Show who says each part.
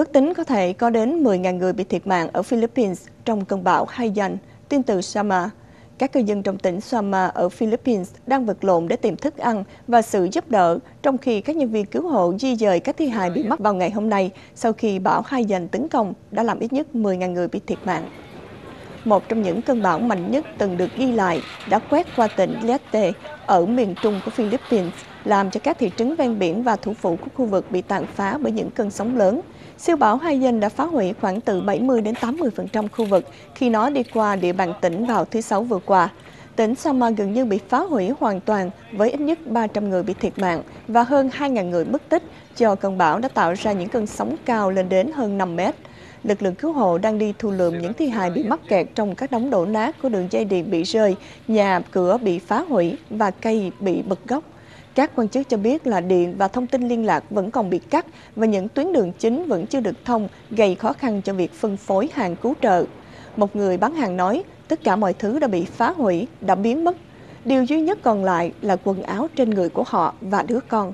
Speaker 1: Ước tính có thể có đến 10.000 người bị thiệt mạng ở Philippines trong cơn bão Haiyan, tin từ Sama. Các cư dân trong tỉnh Sama ở Philippines đang vật lộn để tìm thức ăn và sự giúp đỡ, trong khi các nhân viên cứu hộ di dời các thi hài bị mắc vào ngày hôm nay sau khi bão Haiyan tấn công đã làm ít nhất 10.000 người bị thiệt mạng. Một trong những cơn bão mạnh nhất từng được ghi lại đã quét qua tỉnh Leyte ở miền trung của Philippines, làm cho các thị trấn ven biển và thủ phủ của khu vực bị tàn phá bởi những cơn sóng lớn. Siêu bão Haiyan đã phá hủy khoảng từ 70 đến 80% khu vực khi nó đi qua địa bàn tỉnh vào thứ Sáu vừa qua. Tỉnh Sama gần như bị phá hủy hoàn toàn với ít nhất 300 người bị thiệt mạng và hơn 2.000 người mất tích do cơn bão đã tạo ra những cơn sóng cao lên đến hơn 5 mét. Lực lượng cứu hộ đang đi thu lượm những thi hài bị mắc kẹt trong các đống đổ nát của đường dây điện bị rơi, nhà cửa bị phá hủy và cây bị bật gốc. Các quan chức cho biết là điện và thông tin liên lạc vẫn còn bị cắt và những tuyến đường chính vẫn chưa được thông, gây khó khăn cho việc phân phối hàng cứu trợ. Một người bán hàng nói tất cả mọi thứ đã bị phá hủy, đã biến mất. Điều duy nhất còn lại là quần áo trên người của họ và đứa con.